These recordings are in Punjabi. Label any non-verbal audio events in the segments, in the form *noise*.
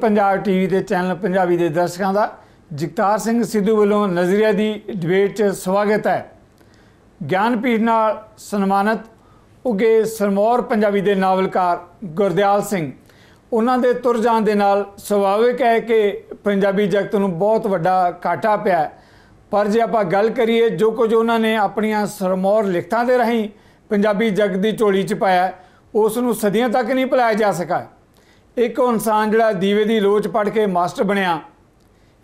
ਪੰਜਾਬ ਟੀਵੀ ਦੇ ਚੈਨਲ ਪੰਜਾਬੀ ਦੇ ਦਰਸ਼ਕਾਂ ਦਾ ਜਗਤਾਰ ਸਿੰਘ ਸਿੱਧੂ ਵੱਲੋਂ ਨਜ਼ਰੀਆ ਦੀ ਡਿਬੇਟ 'ਚ ਸਵਾਗਤ ਹੈ। ਗਿਆਨਪੀਠ ਨਾਲ ਸਨਮਾਨਿਤ ਉਗੇ ਸਰਮੌਰ ਪੰਜਾਬੀ ਦੇ ਨਾਵਲਕਾਰ ਗੁਰਦਿਆਲ ਸਿੰਘ। ਉਹਨਾਂ ਦੇ ਤੁਰ ਜਾਣ ਦੇ ਨਾਲ ਸੁਭਾਵਿਕ ਹੈ ਕਿ ਪੰਜਾਬੀ ਜਗਤ ਨੂੰ ਬਹੁਤ ਵੱਡਾ ਘਾਟਾ ਪਿਆ ਪਰ ਜੇ ਆਪਾਂ ਗੱਲ ਕਰੀਏ ਜੋ ਕੁਝ ਉਹਨਾਂ ਨੇ ਆਪਣੀਆਂ ਸਰਮੌਰ ਲਿਖਤਾਂ ਦੇ ਰਾਹੀਂ ਪੰਜਾਬੀ ਜਗਤ ਦੀ ਝੋਲੀ 'ਚ ਪਾਇਆ, ਉਸ ਨੂੰ ਸਦੀਆਂ ਤੱਕ ਨਹੀਂ ਭੁਲਾਇਆ ਜਾ ਸਕਾ ਇੱਕ ਉਹ ਇਨਸਾਨ ਜਿਹੜਾ ਦੀਵੇ ਦੀ ਲੋਚ ਪੜ ਕੇ ਮਾਸਟਰ ਬਣਿਆ।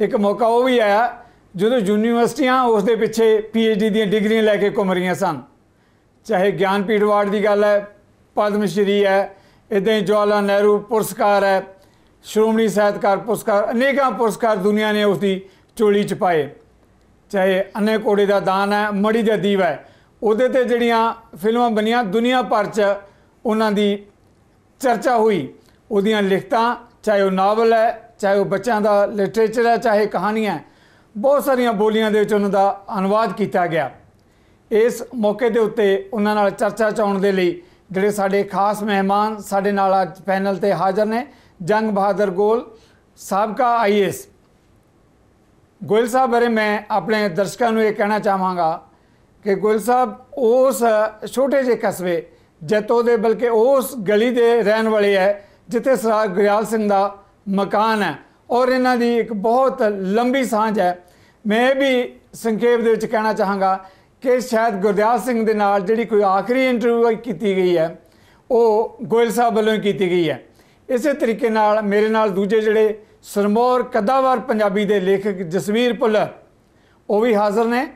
ਇੱਕ ਮੌਕਾ ਉਹ ਵੀ ਆਇਆ, ਜਦੋਂ ਯੂਨੀਵਰਸਿਟੀਆਂ ਉਸ ਦੇ ਪਿੱਛੇ ਪੀਐਚਡੀ ਦੀਆਂ ਡਿਗਰੀਆਂ ਲੈ ਕੇ ਘੁੰਮ ਰਹੀਆਂ ਸਨ। ਚਾਹੇ ਗਿਆਨਪੀਠ ਅਵਾਰਡ ਦੀ ਗੱਲ ਹੈ, ਪਦਮ ਸ਼੍ਰੀ ਹੈ ਇਦਾਂ ਹੀ ਜਵਾਹਰਲਾਲ ਨਹਿਰੂ ਪੁਰਸਕਾਰ ਹੈ, ਸ਼੍ਰੋਮਣੀ ਸਾਹਿਤਕਾਰ ਪੁਰਸਕਾਰ, ਅਨੇਕਾਂ ਪੁਰਸਕਾਰ ਦੁਨੀਆ ਨੇ ਉਸ ਦੀ ਝੋਲੀ ਚ ਪਾਏ। ਚਾਹੇ ਅੰਨੇ ਕੋੜੇ ਦਾ ਦਾਨ ਹੈ ਮੜੀ ਦਾ ਦੀਵਾ ਹੈ, ਉਹਦੇ ਤੇ ਜਿਹੜੀਆਂ ਫਿਲਮਾਂ ਬਣੀਆਂ, ਦੁਨੀਆ ਭਰ ਚ ਉਹਨਾਂ ਦੀ ਚਰਚਾ ਹੋਈ। ਉਹਦੀਆਂ ਲਿਖਤਾਂ, ਚਾਹੇ ਉਹ ਨਾਵਲ ਹੈ, ਚਾਹੇ ਉਹ ਬੱਚਿਆਂ ਦਾ ਲਿਟਰੇਚਰ ਹੈ, ਚਾਹੇ ਕਹਾਣੀਆਂ ਬਹੁਤ ਸਾਰੀਆਂ ਬੋਲੀਆਂ ਦੇ ਵਿੱਚ ਉਹਨਾਂ ਦਾ ਅਨੁਵਾਦ ਕੀਤਾ ਗਿਆ। ਇਸ ਮੌਕੇ ਦੇ ਉੱਤੇ ਉਹਨਾਂ ਨਾਲ ਚਰਚਾ ਚਾਉਣ ਦੇ ਲਈ ਜਿਹੜੇ ਸਾਡੇ ਖਾਸ ਮਹਿਮਾਨ ਸਾਡੇ ਨਾਲ ਅੱਜ ਪੈਨਲ ਤੇ ਹਾਜ਼ਰ ਨੇ, ਜੰਗ ਬਹਾਦਰ ਗੋਲ ਸਾਬਕਾ ਆਈਐਸ ਗੋਇਲ ਸਾਹਿਬ ਬਾਰੇ ਮੈਂ ਆਪਣੇ ਦਰਸ਼ਕਾਂ ਨੂੰ ਇਹ ਕਹਿਣਾ ਚਾਹਾਂਗਾ ਕਿ ਗੋਇਲ ਸਾਹਿਬ, ਉਸ ਛੋਟੇ ਜਿਹੇ ਕਸਬੇ, ਜੈਤੋ ਦੇ ਬਲਕਿ ਉਸ ਗਲੀ ਦੇ ਰਹਿਣ ਵਾਲੇ ਹੈ ਜਿੱਥੇ ਸਰਦਾਰ ਗੁਰਿਆਲ ਸਿੰਘ ਦਾ ਮਕਾਨ ਹੈ ਔਰ ਇਹਨਾਂ ਦੀ ਇੱਕ ਬਹੁਤ ਲੰਬੀ ਸਾਂਝ ਹੈ। ਮੈਂ ਇਹ ਵੀ ਸੰਖੇਪ ਦੇ ਵਿੱਚ ਕਹਿਣਾ ਚਾਹਾਂਗਾ ਕਿ ਸ਼ਾਇਦ ਗੁਰਦਿਆਲ ਸਿੰਘ ਦੇ ਨਾਲ ਜਿਹੜੀ ਕੋਈ ਆਖਰੀ ਇੰਟਰਵਿਊ ਕੀਤੀ ਗਈ ਹੈ, ਉਹ ਗੋਇਲ ਸਾਹਿਬ ਵੱਲੋਂ ਹੀ ਕੀਤੀ ਗਈ ਹੈ। ਇਸੇ ਤਰੀਕੇ ਨਾਲ ਮੇਰੇ ਨਾਲ ਦੂਜੇ ਜਿਹੜੇ ਸਰਮੌਰ ਕਦਾਵਰ ਪੰਜਾਬੀ ਦੇ ਲੇਖਕ ਜਸਵੀਰ ਭੁੱਲਰ, ਉਹ ਵੀ ਹਾਜ਼ਰ ਨੇ।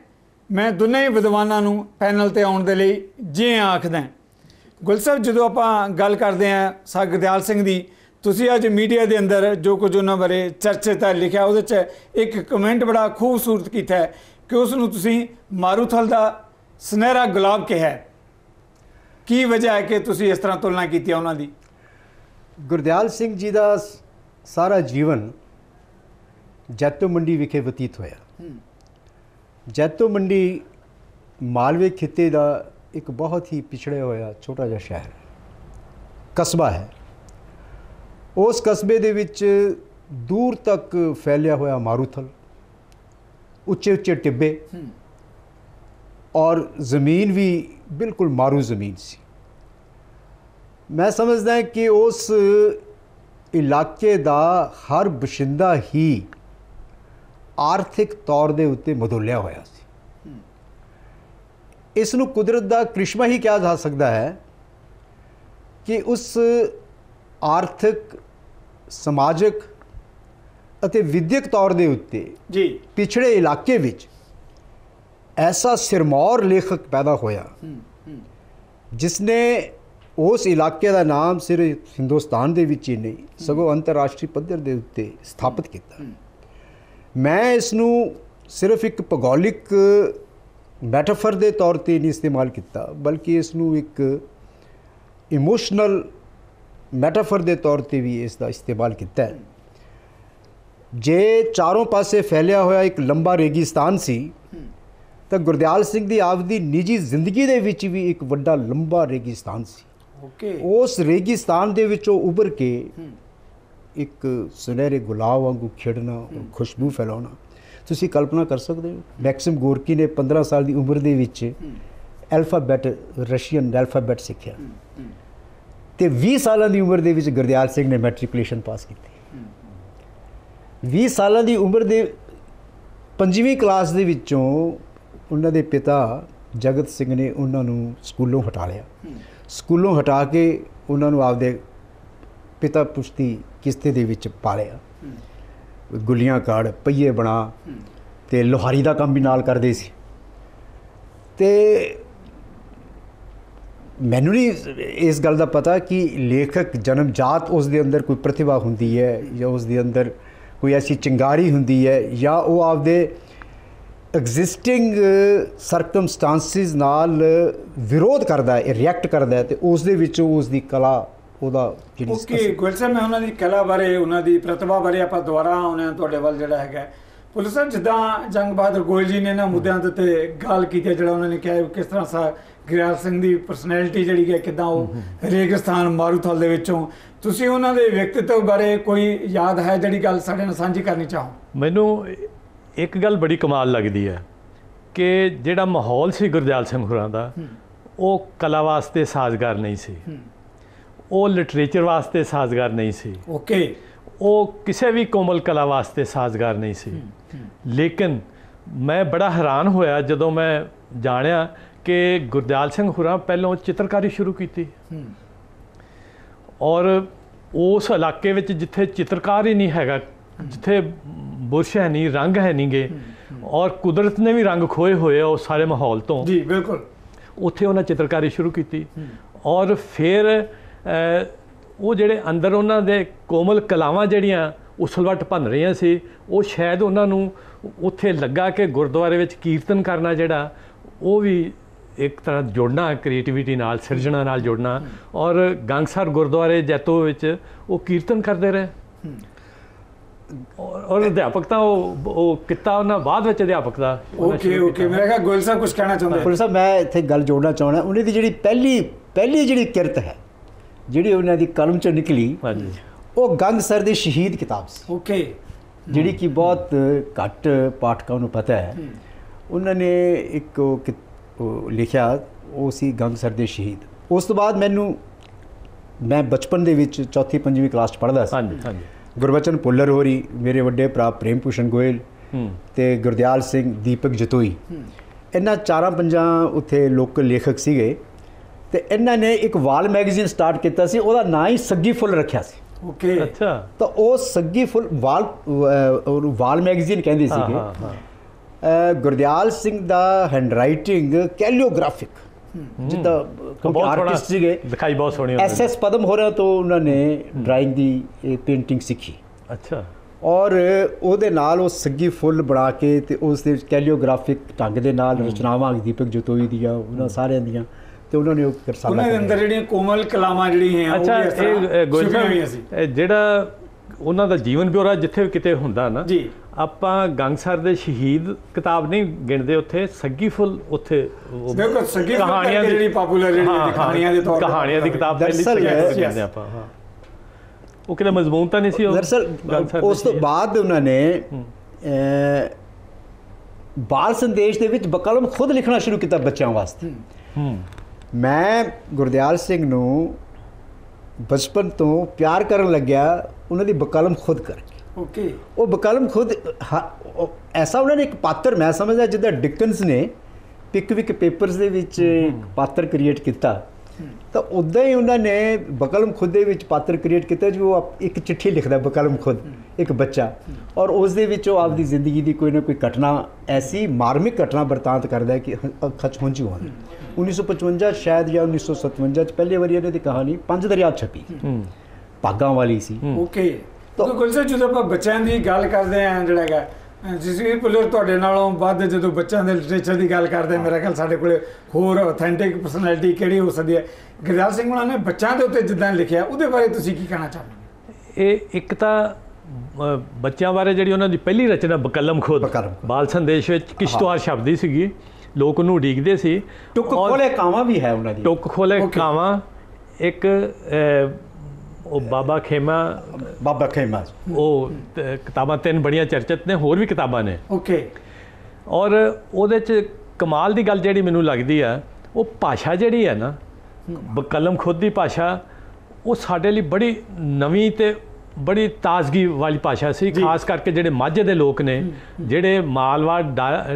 ਮੈਂ ਦੋਨੇ ਵਿਦਵਾਨਾਂ ਨੂੰ ਪੈਨਲ ਤੇ ਆਉਣ ਦੇ ਲਈ ਜੀ ਆਖਦਾ ਗੁਲ ਸਾਹਿਬ ਜਦੋਂ ਆਪਾਂ ਗੱਲ ਕਰਦੇ ਆਂ ਸਾ ਗੁਰਦਿਆਲ ਸਿੰਘ ਦੀ ਤੁਸੀਂ ਅੱਜ ਮੀਡੀਆ ਦੇ ਅੰਦਰ ਜੋ ਕੁਝ ਉਹਨਾਂ ਬਾਰੇ ਚਰਚਿਤ ਲਿਖਿਆ ਉਹਦੇ 'ਚ ਇੱਕ ਕਮੈਂਟ ਬੜਾ ਖੂਬਸੂਰਤ ਕੀਤਾ ਹੈ ਕਿ ਉਸ ਨੂੰ ਤੁਸੀਂ ਮਾਰੂਥਲ ਦਾ ਸੁਨਹਿਰਾ ਗੁਲਾਬ ਕਿਹਾ ਹੈ। ਕੀ ਵਜ੍ਹਾ ਹੈ ਕਿ ਤੁਸੀਂ ਇਸ ਤਰ੍ਹਾਂ ਤੁਲਨਾ ਕੀਤੀ ਹੈ ਉਹਨਾਂ ਦੀ? ਗੁਰਦਿਆਲ ਸਿੰਘ ਜੀ ਦਾ ਸਾਰਾ ਜੀਵਨ ਜੈਤੋ ਮੰਡੀ ਵਿਖੇ ਬਤੀਤ ਹੋਇਆ। ਜੈਤੋ ਮੰਡੀ ਮਾਲਵੇ ਖਿੱਤੇ ਦਾ ਇੱਕ ਬਹੁਤ ਹੀ ਪਿਛੜਿਆ ਹੋਇਆ ਛੋਟਾ ਜਿਹਾ ਸ਼ਹਿਰ ਕਸਬਾ ਹੈ। ਉਸ ਕਸਬੇ ਦੇ ਵਿੱਚ ਦੂਰ ਤੱਕ ਫੈਲਿਆ ਹੋਇਆ ਮਾਰੂਥਲ ਉੱਚੇ ਉੱਚੇ ਟਿੱਬੇ ਔਰ ਜ਼ਮੀਨ ਵੀ ਬਿਲਕੁਲ ਮਾਰੂ ਜ਼ਮੀਨ ਸੀ। ਮੈਂ ਸਮਝਦਾ ਹਾਂ ਕਿ ਉਸ ਇਲਾਕੇ ਦਾ ਹਰ ਬਸ਼ਿੰਦਾ ਹੀ ਆਰਥਿਕ ਤੌਰ ਦੇ ਉੱਤੇ ਮਧੋਲਿਆ ਹੋਇਆ ਸੀ। ਇਸ ਨੂੰ ਕੁਦਰਤ ਦਾ ਕ੍ਰਿਸ਼ਮਾ ਹੀ ਕਿਹਾ ਜਾ ਸਕਦਾ ਹੈ ਕਿ ਉਸ ਆਰਥਿਕ ਸਮਾਜਿਕ ਅਤੇ ਵਿਦਿਅਕ ਤੌਰ ਦੇ ਉੱਤੇ ਜੀ। ਪਿਛੜੇ ਇਲਾਕੇ ਵਿੱਚ ਐਸਾ ਸਿਰਮੌਰ ਲੇਖਕ ਪੈਦਾ ਹੋਇਆ ਜਿਸ ਨੇ ਉਸ ਇਲਾਕੇ ਦਾ ਨਾਮ ਸਿਰਫ ਹਿੰਦੁਸਤਾਨ ਦੇ ਵਿੱਚ ਹੀ ਨਹੀਂ ਸਗੋਂ ਅੰਤਰਰਾਸ਼ਟਰੀ ਪੱਧਰ ਦੇ ਉੱਤੇ ਸਥਾਪਿਤ ਕੀਤਾ। ਮੈਂ ਇਸ ਨੂੰ ਸਿਰਫ ਇੱਕ ਭੂਗੋਲਿਕ ਮੈਟਾਫਰ ਦੇ ਤੌਰ ਤੇ ਨਹੀਂ ਇਸਤੇਮਾਲ ਕੀਤਾ ਬਲਕਿ ਇਸ ਨੂੰ ਇੱਕ ਇਮੋਸ਼ਨਲ ਮੈਟਾਫਰ ਦੇ ਤੌਰ ਤੇ ਵੀ ਇਸ ਦਾ ਇਸਤੇਮਾਲ ਕੀਤਾ ਹੈ। ਜੇ ਚਾਰੋਂ ਪਾਸੇ ਫੈਲਿਆ ਹੋਇਆ ਇੱਕ ਲੰਬਾ ਰੇਗਿਸਤਾਨ ਸੀ ਤਾਂ ਗੁਰਦਿਆਲ ਸਿੰਘ ਦੀ ਆਪਦੀ ਨਿੱਜੀ ਜ਼ਿੰਦਗੀ ਦੇ ਵਿੱਚ ਵੀ ਇੱਕ ਵੱਡਾ ਲੰਬਾ ਰੇਗਿਸਤਾਨ ਸੀ। ਓਕੇ। ਉਸ ਰੇਗਿਸਤਾਨ ਦੇ ਵਿੱਚੋਂ ਉੱਭਰ ਕੇ ਇੱਕ ਸੁਨਹਿਰੇ ਗੁਲਾਬ ਵਾਂਗੂ ਖਿੜਨਾ ਔਰ ਖੁਸ਼ਬੂ ਫੈਲਾਉਣਾ ਤੁਸੀਂ ਕਲਪਨਾ ਕਰ ਸਕਦੇ ਹੋ, ਮੈਕਸਿਮ ਗੋਰਕੀ ਨੇ 15 ਸਾਲ ਦੀ ਉਮਰ ਦੇ ਵਿੱਚ ਐਲਫਾਬੈਟ, ਰਸ਼ੀਅਨ ਐਲਫਾਬੈਟ ਸਿੱਖਿਆ। ਤੇ 20 ਸਾਲਾਂ ਦੀ ਉਮਰ ਦੇ ਵਿੱਚ ਗੁਰਦਿਆਲ ਸਿੰਘ ਨੇ ਮੈਟ੍ਰਿਕੂਲੇਸ਼ਨ ਪਾਸ ਕੀਤੀ। 20 ਸਾਲਾਂ ਦੀ ਉਮਰ ਦੇ ਪੰਜਵੀਂ ਕਲਾਸ ਦੇ ਵਿੱਚੋਂ ਉਹਨਾਂ ਦੇ ਪਿਤਾ ਜਗਤ ਸਿੰਘ ਨੇ ਉਹਨਾਂ ਨੂੰ ਸਕੂਲੋਂ ਹਟਾ ਲਿਆ। ਸਕੂਲੋਂ ਹਟਾ ਕੇ ਉਹਨਾਂ ਨੂੰ ਆਪਦੇ ਪਿਤਾ ਪੁਸ਼ਤੀ ਕਿਸ਼ਤੇ ਦੇ ਵਿੱਚ ਪਾਲਿਆ ਗੁੱਲੀਆਂ ਕਾੜ ਪਈਏ ਬਣਾ ਤੇ ਲੋਹਾਰੀ ਦਾ ਕੰਮ ਵੀ ਨਾਲ ਕਰਦੇ ਸੀ। ਤੇ ਮੈਨੂੰ ਨਹੀਂ ਇਸ ਗੱਲ ਦਾ ਪਤਾ ਕਿ ਲੇਖਕ ਜਨਮਜਾਤ ਉਸ ਦੇ ਅੰਦਰ ਕੋਈ ਪ੍ਰਤਿਭਾ ਹੁੰਦੀ ਹੈ ਜਾਂ ਉਸ ਦੇ ਅੰਦਰ ਕੋਈ ਐਸੀ ਚਿੰਗਾਰੀ ਹੁੰਦੀ ਹੈ ਜਾਂ ਉਹ ਆਪਦੇ ਐਗਜ਼ਿਸਟਿੰਗ ਸਰਕਮਸਟੈਂਸਿਸ ਨਾਲ ਵਿਰੋਧ ਕਰਦਾ ਹੈ ਰਿਐਕਟ ਕਰਦਾ ਹੈ ਤੇ ਉਸ ਦੇ ਵਿੱਚ ਉਸ ਦੀ ਕਲਾ ਉਹਦਾ ਓਕੇ ਗੁਲ ਸਾਹਿਬ ਮੈਂ ਉਹਨਾਂ ਦੀ ਕਲਾ ਬਾਰੇ ਉਹਨਾਂ ਦੀ ਪ੍ਰਤਿਭਾ ਬਾਰੇ ਆਪਾਂ ਦੁਬਾਰਾ ਆਉਣੇ ਆ ਤੁਹਾਡੇ ਵੱਲ ਜਿਹੜਾ ਹੈਗਾ। ਪੁਲਿਸ ਸਾਹਿਬ ਜਿੱਦਾਂ ਜੰਗ ਬਹਾਦਰ ਗੋਇਲ ਜੀ ਨੇ ਇਹਨਾਂ ਮੁੱਦਿਆਂ ਦੇ ਉੱਤੇ ਗੱਲ ਕੀਤੀ ਹੈ, ਜਿਹੜਾ ਉਹਨਾਂ ਨੇ ਕਿਹਾ ਵੀ ਕਿਸ ਤਰ੍ਹਾਂ ਸਾ ਗਿਰਿਆਲ ਸਿੰਘ ਦੀ ਪਰਸਨੈਲਿਟੀ ਜਿਹੜੀ ਹੈ ਕਿਦਾਂ ਉਹ ਰੇਗਿਸਤਾਨ ਮਾਰੂਥਲ ਦੇ ਵਿੱਚੋਂ। ਤੁਸੀਂ ਉਹਨਾਂ ਦੇ ਵਿਅਕਤੀਤਵ ਬਾਰੇ ਕੋਈ ਯਾਦ ਹੈ ਜਿਹੜੀ ਗੱਲ ਸਾਡੇ ਨਾਲ ਸਾਂਝੀ ਕਰਨੀ ਚਾਹੋ? ਮੈਨੂੰ ਇੱਕ ਗੱਲ ਬੜੀ ਕਮਾਲ ਲੱਗਦੀ ਹੈ ਕਿ ਜਿਹੜਾ ਮਾਹੌਲ ਸੀ ਗੁਰਦਿਆਲ ਸਿੰਘ ਹੋਰਾਂ ਦਾ ਉਹ ਕਲਾ ਵਾਸਤੇ ਸਾਜ਼ਗਾਰ ਨਹੀਂ ਸੀ। ਉਹ ਲਿਟਰੇਚਰ ਵਾਸਤੇ ਸਾਜ਼ਗਾਰ ਨਹੀਂ ਸੀ। ਓਕੇ ਉਹ ਕਿਸੇ ਵੀ ਕੋਮਲ ਕਲਾ ਵਾਸਤੇ ਸਾਜ਼ਗਾਰ ਨਹੀਂ ਸੀ। ਲੇਕਿਨ ਮੈਂ ਬੜਾ ਹੈਰਾਨ ਹੋਇਆ ਜਦੋਂ ਮੈਂ ਜਾਣਿਆ ਕਿ ਗੁਰਦਿਆਲ ਸਿੰਘ ਹੁਰਾ ਪਹਿਲਾਂ ਚਿੱਤਰਕਾਰੀ ਸ਼ੁਰੂ ਕੀਤੀ। ਔਰ ਉਸ ਇਲਾਕੇ ਵਿੱਚ ਜਿੱਥੇ ਚਿੱਤਰਕਾਰ ਹੀ ਨਹੀਂ ਹੈਗਾ ਜਿੱਥੇ ਬੁਰਸ਼ ਹੈ ਨਹੀਂ ਰੰਗ ਹੈ ਨਹੀਂਗੇ ਔਰ ਕੁਦਰਤ ਨੇ ਵੀ ਰੰਗ ਖੋਏ ਹੋਏ ਆ ਉਸ ਸਾਰੇ ਮਾਹੌਲ ਤੋਂ। ਜੀ ਬਿਲਕੁਲ। ਉੱਥੇ ਉਹਨਾਂ ਚਿੱਤਰਕਾਰੀ ਸ਼ੁਰੂ ਕੀਤੀ। ਔਰ ਫਿਰ ਉਹ ਜਿਹੜੇ ਅੰਦਰ ਉਹਨਾਂ ਦੇ ਕੋਮਲ ਕਲਾਵਾਂ ਜਿਹੜੀਆਂ ਉਸਲਵਟ ਭੰਨ ਰਹੀਆਂ ਸੀ ਉਹ ਸ਼ਾਇਦ ਉਹਨਾਂ ਨੂੰ ਉੱਥੇ ਲੱਗਾ ਕਿ ਗੁਰਦੁਆਰੇ ਵਿੱਚ ਕੀਰਤਨ ਕਰਨਾ ਜਿਹੜਾ ਉਹ ਵੀ ਇੱਕ ਤਰ੍ਹਾਂ ਜੁੜਨਾ ਕ੍ਰੀਏਟੀਵਿਟੀ ਨਾਲ ਸਿਰਜਣਾ ਨਾਲ ਜੁੜਨਾ। ਔਰ ਗੰਗਸਰ ਗੁਰਦੁਆਰੇ ਜੈਤੋ ਵਿੱਚ ਉਹ ਕੀਰਤਨ ਕਰਦੇ ਰਹੇ। ਔਰ ਅਧਿਆਪਕ ਤਾਂ ਉਹ ਉਹ ਕਿੱਤਾ ਉਹਨਾਂ ਬਾਅਦ ਵਿੱਚ ਅਧਿਆਪਕ ਦਾ ਓਕੇ ਓਕੇ ਮੇਰਾ ਖਿਆਲ ਗੋਇਲ ਸਾਹਿਬ ਕੁਝ ਕਹਿਣਾ ਚਾਹੁੰਦੇ ਪੁਲਿਸ ਸਾਹਿਬ ਮੈਂ ਇੱਥੇ ਗੱਲ ਜੋੜਨਾ ਚਾਹਣਾ ਉਹਨੇ ਦੀ ਜਿਹੜੀ ਪਹਿਲੀ ਪਹਿਲੀ ਜਿਹੜੀ ਕਿਰਤ ਹੈ ਜਿਹੜੀ ਉਹਨਾਂ ਦੀ ਕਲਮ ਚੋਂ ਨਿਕਲੀ ਹਾਂਜੀ। ਉਹ ਗੰਗ ਸਰ ਦੀ ਸ਼ਹੀਦ ਕਿਤਾਬ ਸੀ। ਓਕੇ। ਜਿਹੜੀ ਕਿ ਬਹੁਤ ਘੱਟ ਪਾਠਕਾਂ ਨੂੰ ਪਤਾ ਹੈ। ਉਹਨਾਂ ਨੇ ਇੱਕ ਲਿਖਿਆ ਉਹ ਸੀ ਗੰਗ ਸਰ ਦੇ ਸ਼ਹੀਦ। ਉਸ ਤੋਂ ਬਾਅਦ ਮੈਨੂੰ ਮੈਂ ਬਚਪਨ ਦੇ ਵਿੱਚ ਚੌਥੀ ਪੰਜਵੀਂ ਕਲਾਸ ਚ ਪੜ੍ਹਦਾ ਸੀ। ਹਾਂਜੀ ਹਾਂਜੀ। ਗੁਰਬਚਨ ਪੁੱਲਰ ਹੋਰੀ ਮੇਰੇ ਵੱਡੇ ਭਰਾ ਪ੍ਰੇਮ ਭੂਸ਼ਣ ਗੋਇਲ ਤੇ ਗੁਰਦਿਆਲ ਸਿੰਘ ਦੀਪਕ ਜਤੋਈ। ਇਹਨਾਂ ਚਾਰਾਂ ਪੰਜਾਂ ਉੱਥੇ ਲੋਕਲ ਲੇਖਕ ਸੀਗੇ। ਤੇ ਇਹਨਾਂ ਨੇ ਇੱਕ ਵਾਲ ਮੈਗਜ਼ੀਨ ਸਟਾਰਟ ਕੀਤਾ ਸੀ ਉਹਦਾ ਨਾਂ ਹੀ ਸੱਗੀ ਫੁੱਲ ਰੱਖਿਆ ਸੀ। ਓਕੇ। ਅੱਛਾ। ਤਾਂ ਉਹ ਸੱਗੀ ਫੁੱਲ ਵਾਲ ਵਾਲ ਮੈਗਜ਼ੀਨ ਕਹਿੰਦੇ ਹਾਂ ਹਾਂ ਹਾਂ। ਅਹ, ਗੁਰਦਿਆਲ ਸਿੰਘ ਦਾ ਹੈਂਡਰਾਈਟਿੰਗ ਕੈਲੀਓਗ੍ਰਾਫਿਕ ਜਿੱਦਾਂ ਸੋਹਣਾ ਆਰਟਿਸਟ ਸੀਗੇ। ਦਿਖਾਈ ਬਹੁਤ ਸੋਹਣੀ ਹੁੰਦੀ ਐਸ ਐਸ ਪਦਮ ਹੋਰਾਂ ਤੋਂ ਉਹਨਾਂ ਨੇ ਡਰਾਇੰਗ ਦੀ ਪੇਂਟਿੰਗ ਸਿੱਖੀ। ਅੱਛਾ। ਔਰ ਉਹਦੇ ਨਾਲ ਉਹ ਸੱਗੀ ਫੁੱਲ ਬਣਾ ਕੇ ਤੇ ਉਸ ਦੇ ਕੈਲੀਓਗ੍ਰਾਫਿਕ ਢੰਗ ਦੇ ਨਾਲ ਰਚਨਾਵਾਂ ਦੀਪਕ ਜਤੋਈ ਦੀਆਂ ਉਹਨਾਂ ਸਾਰਿਆਂ ਦੀਆਂ। ਤੇ ਉਹਨਾਂ ਨੇ ਉਹ ਕਰਸਾਲਾ ਉਹਨਾਂ ਦੇ। ਅੰਦਰ ਜਿਹੜੀਆਂ ਕੋਮਲ ਕਲਾਵਾਂ ਜਿਹੜੀਆਂ ਉਹ ਅੱਛਾ ਇਹ ਗੋਇਲ ਸਾਹਿਬ ਜਿਹੜਾ ਉਹਨਾਂ ਦਾ ਜੀਵਨ ਬਿਉਰਾ ਜਿੱਥੇ ਵੀ ਕਿਤੇ ਹੁੰਦਾ ਨਾ ਜੀ। ਆਪਾਂ ਗੰਗਸਰ ਦੇ ਸ਼ਹੀਦ ਕਿਤਾਬ ਨਹੀਂ ਗਿਣਦੇ ਉੱਥੇ ਸੱਗੀ ਫੁੱਲ ਉੱਥੇ ਉਹ ਦੇਖੋ, ਸੱਗੀ ਫੁੱਲ ਕਰਕੇ ਜਿਹੜੀ popular ਜਿਹੜੀ ਕਹਾਣੀਆਂ ਦੇ ਤੌਰ ਤੇ। ਕਹਾਣੀਆਂ ਦੀ ਕਿਤਾਬ ਪਹਿਲੀ ਸੱਗੀ ਆਪਾਂ ਹਾਂ। ਉਹ ਕਿਤੇ ਮਜ਼ਮੂਨ ਤਾਂ ਨਹੀਂ ਸੀ ਉਹ? ਦਰਅਸਲ ਗੰਗਸਰ ਦੇ ਉਸ ਤੋਂ। ਬਾਅਦ ਉਹਨਾਂ ਨੇ ਬਾਲ ਸੰਦੇਸ਼ ਦੇ ਵਿੱਚ ਬਕਲਮ ਖੁਦ ਲਿਖਣਾ ਸ਼ੁਰੂ ਕੀਤਾ ਬੱਚਿਆਂ ਵਾਸਤੇ। ਹੂੰ। ਮੈਂ ਗੁਰਦਿਆਲ ਸਿੰਘ ਨੂੰ ਬਚਪਨ ਤੋਂ ਪਿਆਰ ਕਰਨ ਲੱਗਿਆ ਉਹਨਾਂ ਦੀ ਬਕਲਮ ਖੁਦ ਕਰਕੇ। ਓਕੇ। ਉਹ ਬਕਲਮ ਖੁਦ ਉਹ- ਐਸਾ ਉਹਨਾਂ ਨੇ ਇੱਕ ਪਾਤਰ ਮੈਂ ਸਮਝਦਾ ਜਿੱਦਾਂ ਡਿਕਨਸ ਨੇ ਪਿਕਵਿਕ ਪੇਪਰਸ ਦੇ ਵਿੱਚ ਇੱਕ ਪਾਤਰ ਕ੍ਰੀਏਟ ਕੀਤਾ। ਤਾਂ ਉਦਾਂ ਹੀ ਉਹਨਾਂ ਨੇ ਬਕਲਮ ਖੁਦ ਦੇ ਵਿੱਚ ਪਾਤਰ ਕ੍ਰੀਏਟ ਕੀਤਾ ਜੋ ਆਪ- ਇੱਕ ਚਿੱਠੀ ਲਿਖਦਾ ਬਕਲਮ ਖੁਦ ਇੱਕ ਬੱਚਾ। ਔਰ ਉਸ ਦੇ ਵਿੱਚ ਉਹ ਆਪਦੀ ਜ਼ਿੰਦਗੀ ਦੀ ਕੋਈ ਨਾ ਕੋਈ ਘਟਨਾ ਐਸੀ ਮਾਰਮਿਕ ਘਟਨਾ ਵਰਤਾਂਤ ਕਰਦਾ ਕਿ ਹ- ਅੱਖਾਂ 'ਚ ਹੰਝੂ ਆਉਂਦੇ 1955 ਸ਼ਾਇਦ ਜਾਂ 1957 ਚ ਪਹਿਲੇ ਵਾਰੀ ਇਹਨਾਂ ਦੀ ਕਹਾਣੀ ਪੰਜ ਦਰਿਆ ਛਪੀ। ਹੂੰ। ਭਾਗਾਂ ਵਾਲੀ ਸੀ। ਓਕੇ। ਤਾਂ ਗੁਲਸ਼ਨ ਜਦੋਂ ਆਪਾਂ ਬੱਚਿਆਂ ਦੀ ਗੱਲ ਕਰਦੇ ਆਂ ਜਿਹੜਾ ਹੈਗਾ ਜਸਵੀਰ ਪੁੱਲਰ ਤੁਹਾਡੇ ਨਾਲੋਂ ਵੱਧ ਜਦੋਂ ਬੱਚਿਆਂ ਦੇ ਲਿਟਰੇਚਰ ਦੀ ਗੱਲ ਕਰਦੇ ਮੇਰਾ ਖਿਆਲ ਸਾਡੇ ਕੋਲੇ ਹੋਰ ਆਥੈਂਟਿਕ ਪਰਸਨੈਲਿਟੀ ਕਿਹੜੀ ਹੋ ਸਕਦੀ ਹੈ? ਗੁਰਦਿਆਲ ਸਿੰਘ ਉਹਨਾਂ ਨੇ ਬੱਚਿਆਂ ਦੇ ਉੱਤੇ ਜਿੱਦਾਂ ਲਿਖਿਆ ਉਹਦੇ ਬਾਰੇ ਤੁਸੀਂ ਕੀ ਕਹਿਣਾ ਚਾਹੋਗੇ? ਇਹ ਇੱਕ ਤਾਂ ਬੱਚਿਆਂ ਬਾਰੇ ਜਿਹੜੀ ਉਹਨਾਂ ਦੀ ਪਹਿਲੀ ਰਚਨਾ ਬਕਲਮ ਖੁਦ। ਬਾਲ ਸੰਦੇਸ਼ ਵਿੱਚ ਕਿਸ਼ਤਵਾਰ ਸ਼ਬਦ ਸੀਗੀ। ਲੋਕ ਉਹਨੂੰ ਉਡੀਕਦੇ ਸੀ। ਟੁੱਕ ਖੋਲੇ ਕਾਵਾਂ ਵੀ ਹੈ ਉਹਨਾਂ ਦੀ। ਟੁੱਕ ਖੋਲੇ. ਕਾਵਾਂ ਇੱਕ ਉਹ ਬਾਬਾ ਖੇਮਾ ਬਾਬਾ ਖੈਮਾ। ਉਹ ਕਿਤਾਬਾਂ ਤਿੰਨ ਬੜੀਆਂ ਚਰਚਿਤ ਨੇ ਹੋਰ ਵੀ ਕਿਤਾਬਾਂ ਨੇ। ਓਕੇ। ਔਰ ਉਹਦੇ ਚ ਕਮਾਲ ਦੀ ਗੱਲ ਜਿਹੜੀ ਮੈਨੂੰ ਲੱਗਦੀ ਆ ਉਹ ਭਾਸ਼ਾ ਜਿਹੜੀ ਹੈ ਨਾ ਬਕਲਮ ਖੁਦ ਦੀ ਭਾਸ਼ਾ ਉਹ ਸਾਡੇ ਲਈ ਬੜੀ ਨਵੀਂ ਤੇ ਬੜੀ ਤਾਜ਼ਗੀ ਵਾਲੀ ਭਾਸ਼ਾ ਸੀ ਖਾਸ ਕਰਕੇ ਜਿਹੜੇ ਮਾਝੇ ਦੇ ਲੋਕ ਨੇ ਜਿਹੜੇ ਮਾਲਵਾ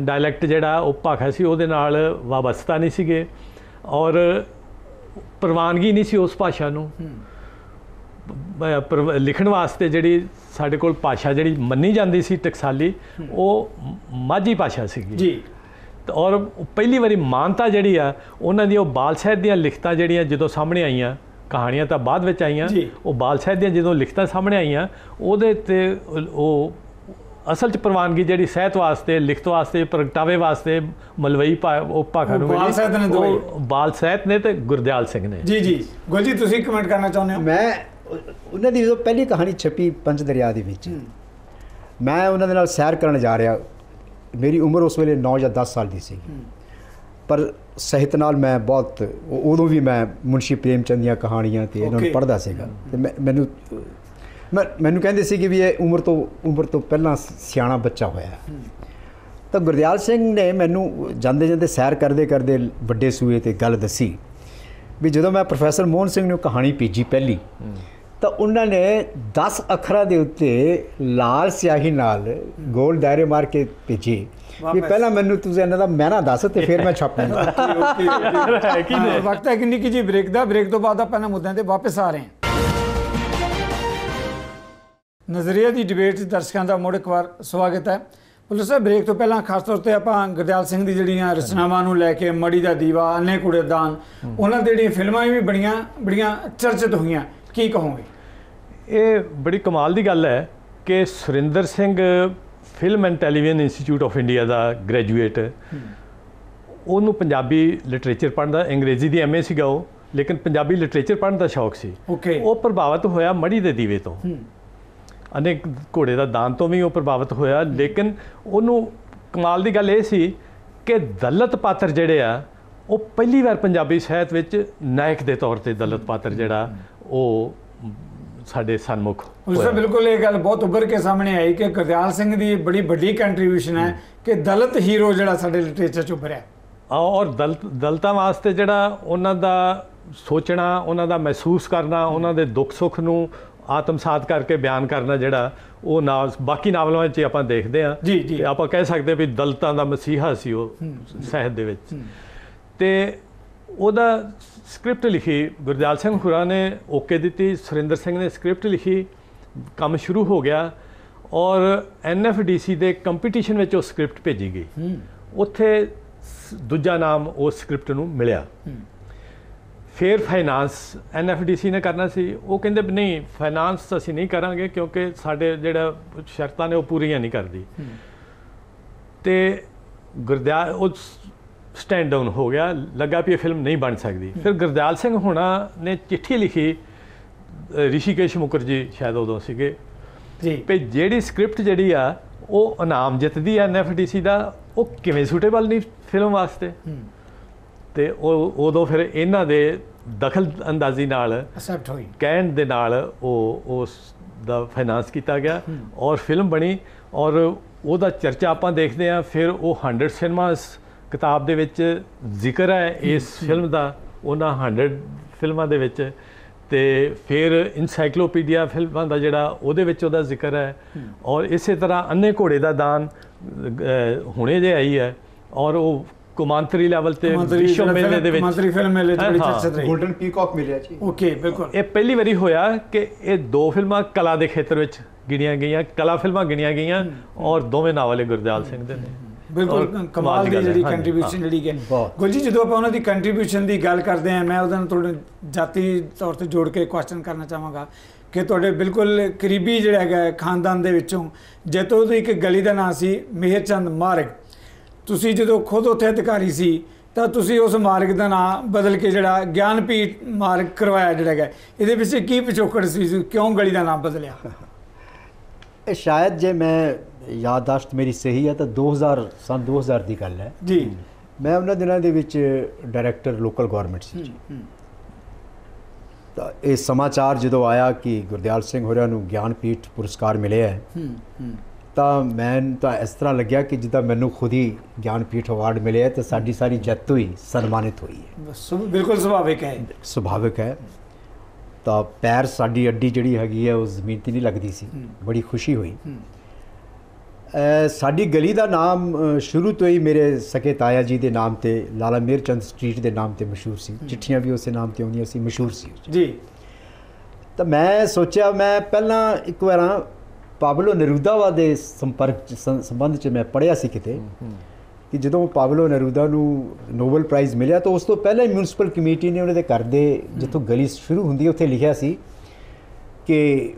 ਡਾਇਲੈਕਟ ਜਿਹੜਾ ਉਹ ਭਾਸ਼ਾ ਸੀ ਉਹਦੇ ਨਾਲ ਵਾਬਸਤਾ ਨਹੀਂ ਸੀਗੇ ਔਰ ਪ੍ਰਵਾਨਗੀ ਨਹੀਂ ਸੀ ਉਸ ਭਾਸ਼ਾ ਨੂੰ। ਲਿਖਣ ਵਾਸਤੇ ਜਿਹੜੀ ਸਾਡੇ ਕੋਲ ਭਾਸ਼ਾ ਜਿਹੜੀ ਮੰਨੀ ਜਾਂਦੀ ਸੀ ਟਕਸਾਲੀ ਉਹ ਮਾਝੀ ਭਾਸ਼ਾ ਸੀਗੀ। ਜੀ। ਤੇ ਔਰ ਪਹਿਲੀ ਵਾਰੀ ਮਾਨਤਾ ਜਿਹੜੀ ਆ ਉਹਨਾਂ ਦੀ ਉਹ ਬਾਲ ਸਾਹਿਤ ਦੀਆਂ ਲਿਖਤਾਂ ਜਿਹੜੀਆਂ ਜਦੋਂ ਸਾਹਮਣੇ ਆਈਆਂ ਕਹਾਣੀਆਂ ਤਾਂ ਬਾਅਦ ਵਿੱਚ ਆਈਆਂ। ਉਹ ਬਾਲ ਸਾਹਿਤ ਦੀਆਂ ਜਦੋਂ ਲਿਖਤਾਂ ਸਾਹਮਣੇ ਆਈਆਂ ਉਹਦੇ ਤੇ ਉਹ- ਅਸਲ ਚ ਪ੍ਰਵਾਨਗੀ ਜਿਹੜੀ ਸਾਹਿਤ ਵਾਸਤੇ ਲਿਖਤ ਵਾਸਤੇ ਪ੍ਰਗਟਾਵੇ ਵਾਸਤੇ ਮਲਵਈ ਭਾ- ਉਹ ਭਾਖਾ ਨੂੰ ਬਾਲ। ਸਾਹਿਤ ਨੇ ਦਵਾਈ। ਬਾਲ ਸਾਹਿਤ ਨੇ ਤੇ ਗੁਰਦਿਆਲ ਸਿੰਘ ਨੇ। ਜੀ ਜੀ। ਗੁਲ ਜੀ ਤੁਸੀਂ ਕਮੈਂਟ ਕਰਨਾ ਚਾਹੁੰਦੇ ਹੋ? ਮੈਂ ਉਹ- ਉਹਨਾਂ ਦੀ ਜਦੋਂ ਪਹਿਲੀ ਕਹਾਣੀ ਛਪੀ ਪੰਜ ਦਰਿਆ ਦੇ ਵਿੱਚ ਮੈਂ ਉਹਨਾਂ ਦੇ ਨਾਲ ਸੈਰ ਕਰਨ ਜਾ ਰਿਹਾ। ਮੇਰੀ ਉਮਰ ਉਸ ਵੇਲੇ 9 ਜਾਂ 10 ਸਾਲ ਦੀ ਸੀ ਪਰ ਸਾਹਿਤ ਨਾਲ ਮੈਂ ਬਹੁਤ ਉਦੋਂ ਵੀ ਮੈਂ ਮੁਨਸ਼ੀ ਪ੍ਰੇਮ ਚੰਦ ਦੀਆਂ ਕਹਾਣੀਆਂ ਤੇ ਇਹਨਾਂ ਨੂੰ. ਪੜ੍ਹਦਾ ਸੀਗਾ। ਤੇ ਮੈਨੂੰ ਮੈਂ ਮੈਨੂੰ ਕਹਿੰਦੇ ਸੀ ਕਿ ਵੀ ਇਹ ਉਮਰ ਤੋਂ ਉਮਰ ਤੋਂ ਪਹਿਲਾਂ ਸਿਆਣਾ ਬੱਚਾ ਹੋਇਆ ਤਾਂ ਗੁਰਦਿਆਲ ਸਿੰਘ ਨੇ ਮੈਨੂੰ ਜਾਂਦੇ ਜਾਂਦੇ ਸੈਰ ਕਰਦੇ ਕਰਦੇ ਵੱਡੇ ਸੂਏ ਤੇ ਗੱਲ ਦੱਸੀ ਵੀ ਜਦੋਂ ਮੈਂ ਪ੍ਰੋਫੈਸਰ ਮੋਹਨ ਸਿੰਘ ਨੂੰ ਕਹਾਣੀ ਭੇਜੀ ਪਹਿਲੀ ਤਾਂ ਉਹਨਾਂ ਨੇ 10 ਅੱਖਰਾਂ ਦੇ ਉੱਤੇ ਲਾਲ ਸਿਆਹੀ ਨਾਲ ਗੋਲ ਦਾਇਰੇ ਮਾਰ ਕੇ ਭੇਜੇ। ਵੀ। ਪਹਿਲਾਂ ਮੈਨੂੰ ਤੁਸੀਂ ਇਹਨਾਂ ਦਾ ਮੈਨਾ ਦੱਸ ਤੇ ਫਿਰ ਮੈਂ ਛਾਪਾਂਗਾ *laughs* ਹੈ ਕਿ ਹਾਂ, ਵਕਤ ਹੈ ਕਿ ਨਿੱਕੀ ਜੀ ਬ੍ਰੇਕ ਦਾ ਬ੍ਰੇਕ ਤੋਂ ਬਾਅਦ ਆਪਾਂ ਇਹਨਾਂ ਮੁੱਦਿਆਂ ਤੇ ਵਾਪਸ ਆ ਰਹੇ ਹਾਂ। ਨਜ਼ਰੀਆ ਦੀ ਡਿਬੇਟ ਦਰਸ਼ਕਾਂ ਦਾ ਮੁੜ ਇੱਕ ਵਾਰ ਸਵਾਗਤ ਹੈ। ਪੁਲਿਸ ਸਾਹਿਬ ਬ੍ਰੇਕ ਤੋਂ ਪਹਿਲਾਂ ਖਾਸ ਤੌਰ ਤੇ ਆਪਾਂ ਗੁਰਦਿਆਲ ਸਿੰਘ ਦੀ ਜਿਹੜੀਆਂ ਰਚਨਾਵਾਂ ਨੂੰ ਲੈ ਕੇ ਮੜੀ ਦਾ ਦੀਵਾ ਅੰਨੇ ਕੂੜੇਦਾਨ ਉਹਨਾਂ ਦੀ ਜਿਹੜੀਆਂ ਫਿਲਮਾਂ ਵੀ ਬੜੀਆਂ ਬੜੀਆਂ ਚਰਚਿਤ ਹੋਈਆਂ ਕੀ ਕਹੋਗੇ? ਇਹ ਬੜੀ ਕਮਾਲ ਦੀ ਗੱਲ ਹੈ ਕਿ Surinder Singh film and television institute of India the graduate ਉਹਨੂੰ ਪੰਜਾਬੀ ਲਿਟਰੇਚਰ ਪੜ੍ਹਨ ਦਾ ਅੰਗਰੇਜ਼ੀ ਦੀ ਐਮਏ ਸੀਗਾ ਉਹ ਲੇਕਿਨ ਪੰਜਾਬੀ ਲਿਟਰੇਚਰ ਪੜ੍ਹਨ ਦਾ ਸ਼ੌਕ ਸੀ। ਉਹ ਪ੍ਰਭਾਵਿਤ ਹੋਇਆ ਮੜੀ ਦੇ ਦੀਵੇ ਤੋਂ। ਅਨੇਕ ਘੋੜੇ ਦਾ ਦਾਨ ਤੋਂ ਵੀ ਉਹ ਪ੍ਰਭਾਵਿਤ ਹੋਇਆ ਲੇਕਿਨ ਉਹਨੂੰ ਕਮਾਲ ਦੀ ਗੱਲ ਇਹ ਸੀ ਕਿ ਦਲਤ ਪਾਤਰ ਜਿਹੜੇ ਆ ਉਹ ਪਹਿਲੀ ਵਾਰ ਪੰਜਾਬੀ ਸਾਹਿਤ ਵਿੱਚ ਨਾਇਕ ਦੇ ਤੌਰ ਤੇ ਦਲਤ ਪਾਤਰ ਜਿਹੜਾ ਉਹ ਸਾਡੇ ਸਨਮੁਖ ਪੁਲਿਸ ਸਾਹਿਬ ਬਿਲਕੁਲ ਇਹ ਗੱਲ ਬਹੁਤ ਉੱਭਰ ਕੇ ਸਾਹਮਣੇ ਆਈ ਕਿ ਗੁਰਦਿਆਲ ਸਿੰਘ ਦੀ ਬੜੀ ਵੱਡੀ ਕੰਟਰੀਬਿਊਸ਼ਨ ਹੈ ਕਿ ਦਲਿਤ ਹੀਰੋ ਜਿਹੜਾ ਸਾਡੇ ਲਿਟਰੇਚਰ 'ਚ ਉੱਭਰਿਆ ਔਰ ਦਲਤ ਦਲਤਾਂ ਵਾਸਤੇ ਜਿਹੜਾ ਉਹਨਾਂ ਦਾ ਸੋਚਣਾ ਉਹਨਾਂ ਦਾ ਮਹਿਸੂਸ ਕਰਨਾ ਉਹਨਾਂ ਦੇ ਦੁੱਖ ਸੁੱਖ ਨੂੰ ਆਤਮਸਾਤ ਕਰਕੇ ਬਿਆਨ ਕਰਨਾ ਜਿਹੜਾ ਉਹ ਨਾਲ ਬਾਕੀ ਨਾਵਲਾਂ ਵਿੱਚ ਹੀ ਆਪਾਂ ਦੇਖਦੇ ਆ ਜੀ, ਜੀ। ਤੇ ਆਪਾਂ ਕਹਿ ਸਕਦੇ ਵੀ ਦਲਤਾਂ ਦਾ ਮਸੀਹਾ ਸੀ ਉਹ ਸਾਹਿਤ ਦੇ ਵਿੱਚ। ਤੇ ਉਹਦਾ ਸਕ੍ਰਿਪਟ ਲਿਖੀ ਗੁਰਦਿਆਲ ਸਿੰਘ ਖੁਰਾ ਨੇ ਓਕੇ ਦਿੱਤੀ ਸੁਰਿੰਦਰ ਸਿੰਘ ਨੇ ਸਕ੍ਰਿਪਟ ਲਿਖੀ ਕੰਮ ਸ਼ੁਰੂ ਹੋ ਗਿਆ ਔਰ ਐਨਐਫਡੀਸੀ ਦੇ ਕੰਪੀਟੀਸ਼ਨ ਵਿੱਚ ਉਹ ਸਕ੍ਰਿਪਟ ਭੇਜੀ ਗਈ। ਉੱਥੇ ਦੂਜਾ ਨਾਮ ਉਸ ਸਕ੍ਰਿਪਟ ਨੂੰ ਮਿਲਿਆ। ਫਿਰ ਫਾਈਨਾਂਸ ਐਨਐਫਡੀਸੀ ਨੇ ਕਰਨਾ ਸੀ। ਉਹ ਕਹਿੰਦੇ ਨਹੀਂ ਫਾਈਨਾਂਸ ਅਸੀਂ ਨਹੀਂ ਕਰਾਂਗੇ ਕਿਉਂਕਿ ਸਾਡੇ ਜਿਹੜਾ ਸ਼ਰਤਾਂ ਨੇ ਉਹ ਪੂਰੀਆਂ ਨਹੀਂ ਕਰਦੀ। ਤੇ ਗੁਰਦਿਆਲ ਉਹ ਸਟੈਂਡ ਡਾਊਨ ਹੋ ਗਿਆ ਲੱਗਾ ਵੀ ਇਹ ਫਿਲਮ ਨਹੀਂ ਬਣ ਸਕਦੀ। ਫਿਰ ਗੁਰਦਿਆਲ ਸਿੰਘ ਹੋਣਾ ਨੇ ਚਿੱਠੀ ਲਿਖੀ ਰਿਸ਼ੀਕੇਸ਼ ਮੁਖਰਜੀ ਸ਼ਾਇਦ ਉਦੋਂ ਸੀਗੇ। ਜੀ। ਵੀ ਜਿਹੜੀ ਸਕ੍ਰਿਪਟ ਜਿਹੜੀ ਆ ਉਹ ਇਨਾਮ ਜਿੱਤਦੀ ਆ ਐਨਐਫਡੀਸੀ ਦਾ ਉਹ ਕਿਵੇਂ ਸੂਟੇਬਲ ਨਹੀਂ ਫਿਲਮ ਵਾਸਤੇ? ਤੇ ਉਹ ਉਦੋਂ ਫਿਰ ਇਹਨਾਂ ਦੇ ਦਖਲ ਅੰਦਾਜ਼ੀ ਨਾਲ ਅਸੈਪਟ ਹੋਈ। ਕਹਿਣ ਦੇ ਨਾਲ ਉਹ ਉਸ ਦਾ ਫਾਈਨਾਂਸ ਕੀਤਾ ਗਿਆ ਔਰ ਫਿਲਮ ਬਣੀ ਔਰ ਉਹਦਾ ਚਰਚਾ ਆਪਾਂ ਦੇਖਦੇ ਆ ਫਿਰ ਉਹ 100 ਸਿਨੇਮਾਸ ਕਿਤਾਬ ਦੇ ਵਿੱਚ ਜ਼ਿਕਰ ਹੈ ਇਸ ਫਿਲਮ ਦਾ ਉਹਨਾਂ 100 ਫਿਲਮਾਂ ਦੇ ਵਿੱਚ। ਤੇ ਫਿਰ ਇਨਸਾਈਕਲੋਪੀਡੀਆ ਫਿਲਮਾਂ ਦਾ ਜਿਹੜਾ ਉਹਦੇ ਵਿੱਚ ਉਹਦਾ ਜ਼ਿਕਰ ਹੈ। ਔਰ ਇਸੇ ਤਰ੍ਹਾਂ ਅੰਨੇ ਘੋੜੇ ਦਾ ਦਾਨ ਹੁਣੇ ਜੇ ਆਈ ਹੈ। ਔਰ ਉਹ ਕੁਮਾਂਤਰੀ ਲੈਵਲ ਤੇ ਵਿਸ਼ਵ ਮੇਲੇ ਦੇ ਵਿੱਚ। ਮੰਤਰੀ ਫਿਲਮ ਮੇਲੇ 'ਚ ਬੜੀ ਡਨ ਪੀਕਾਕ ਮਿਲਿਆ ਜੀ। ਓਕੇ ਬਿਲਕੁਲ। ਇਹ ਪਹਿਲੀ ਵਾਰੀ ਹੋਇਆ ਕਿ ਇਹ ਦੋ ਫਿਲਮਾਂ ਕਲਾ ਦੇ ਖੇਤਰ ਵਿੱਚ ਗਿਣੀਆਂ ਗਈਆਂ ਕਲਾ ਫਿਲਮਾਂ ਗਿਣੀਆਂ ਗਈਆਂ ਔਰ ਦੋਵੇਂ ਨਾਵਲ ਗੁਰਦਿਆਲ ਸਿੰਘ ਦੇ ਨੇ। ਬਿਲਕੁਲ ਕਮਾਲ ਦੀ ਹੈ, ਜਿਹੜੀ ਕੰਟਰੀਬਿਊਸ਼ਨ ਜਿਹੜੀ ਹੈ ਬਹੁਤ। ਗੁਲ ਜੀ ਜਦੋਂ ਆਪਾਂ ਉਹਨਾਂ ਦੀ ਕੰਟਰੀਬਿਊਸ਼ਨ ਦੀ ਗੱਲ ਕਰਦੇ ਹਾਂ ਮੈਂ ਉਹਦੇ ਨਾਲ ਤੁਹਾਡੇ ਜਾਤੀ ਤੌਰ ਤੇ ਜੋੜ ਕੇ ਕੁਐਸਚਨ ਕਰਨਾ ਚਾਹਾਂਗਾ ਕਿ ਤੁਹਾਡੇ ਬਿਲਕੁਲ ਕਰੀਬੀ ਜਿਹੜਾ ਹੈਗਾ ਹੈ ਖਾਨਦਾਨ ਦੇ ਵਿੱਚੋਂ ਜੈਤੋ ਦੀ ਇੱਕ ਗਲੀ ਦਾ ਨਾਂ ਸੀ ਮਿਹਰਚੰਦ ਮਾਰਗ। ਤੁਸੀਂ ਜਦੋਂ ਖੁਦ ਉੱਥੇ ਅਧਿਕਾਰੀ ਸੀ ਤਾਂ ਤੁਸੀਂ ਉਸ ਮਾਰਗ ਦਾ ਨਾਮ ਬਦਲ ਕੇ ਜਿਹੜਾ ਗਿਆਨਪੀਠ ਮਾਰਗ ਕਰਵਾਇਆ ਜਿਹੜਾ ਹੈਗਾ ਇਹਦੇ ਵਿੱਚ ਕੀ ਪਿਛੋਕੜ ਸੀ ਕਿਉਂ ਗਲੀ ਦਾ ਨਾਮ ਬਦਲਿਆ? ਇਹ ਸ਼ਾਇਦ ਜੇ ਮੈਂ ਯਾਦਦਾਸ਼ਤ ਮੇਰੀ ਸਹੀ ਹੈ ਤਾਂ 2000 ਸਨ 2000 ਦੀ ਗੱਲ ਹੈ। ਜੀ। ਮੈਂ ਉਹਨਾਂ ਦਿਨਾਂ ਦੇ ਵਿੱਚ ਡਾਇਰੈਕਟਰ ਲੋਕਲ ਗਵਰਨਮੈਂਟ ਸੀ। ਜੀ। ਤਾਂ ਇਹ ਸਮਾਚਾਰ ਜਦੋਂ ਆਇਆ ਕਿ ਗੁਰਦਿਆਲ ਸਿੰਘ ਹੋਰਾਂ ਨੂੰ ਗਿਆਨਪੀਠ ਪੁਰਸਕਾਰ ਮਿਲਿਆ ਹੈ ਤਾਂ ਮੈਨੂੰ ਤਾਂ ਇਸ ਤਰ੍ਹਾਂ ਲੱਗਿਆ ਕਿ ਜਿੱਦਾਂ ਮੈਨੂੰ ਖੁਦ ਹੀ ਗਿਆਨਪੀਠ ਅਵਾਰਡ ਮਿਲਿਆ ਤੇ ਸਾਡੀ ਸਾਰੀ ਜੱਤ ਹੀ ਸਨਮਾਨਿਤ ਹੋਈ ਹੈ। ਬਿਲਕੁਲ ਸੁਭਾਵਿਕ ਹੈ। ਸੁਭਾਵਿਕ ਹੈ। ਤਾਂ ਪੈਰ ਸਾਡੀ ਅੱਡੀ ਜਿਹੜੀ ਹੈਗੀ ਹੈ ਉਹ ਜ਼ਮੀਨ ਤੇ ਨਹੀਂ ਲੱਗਦੀ ਸੀ। ਬੜੀ ਖੁਸ਼ੀ ਹੋਈ। ਸਾਡੀ ਗਲੀ ਦਾ ਨਾਮ ਸ਼ੁਰੂ ਤੋਂ ਹੀ ਮੇਰੇ ਸਕੇ ਤਾਇਆ ਜੀ ਦੇ ਨਾਮ ਤੇ ਲਾਲਾ ਮੇਰ ਚੰਦ ਸਟਰੀਟ ਦੇ ਨਾਮ ਤੇ ਮਸ਼ਹੂਰ ਸੀ। ਚਿੱਠੀਆਂ ਵੀ ਉਸੇ ਨਾਮ ਤੇ ਆਉਂਦੀਆਂ ਸੀ ਮਸ਼ਹੂਰ ਸੀ ਜੀ। ਤਾਂ ਮੈਂ ਸੋਚਿਆ ਮੈਂ ਪਹਿਲਾਂ ਇੱਕ ਵਾਰਾਂ ਪਾਬਲੋ ਨਰੂਦਾਵਾ ਦੇ ਸੰਪਰਕ ਸੰਬੰਧ ਚ ਮੈਂ ਪੜਿਆ ਸੀ ਕਿਤੇ ਕਿ ਜਦੋਂ ਪਾਬਲੋ ਨਰੂਦਾ ਨੂੰ ਨੋਬਲ ਪ੍ਰਾਈਜ਼ ਮਿਲਿਆ ਤਾਂ ਉਸ ਤੋਂ ਪਹਿਲਾਂ ਹੀ ਮਿਊਨਿਸਪਲ ਕਮੇਟੀ ਨੇ ਉਹਨਾਂ ਦੇ ਘਰ ਦੇ ਜਿੱਥੋਂ ਗਲੀ ਸ਼ੁਰੂ ਹੁੰਦੀ ਹੈ ਉੱਥੇ ਲਿਖਿਆ ਸੀ ਕਿ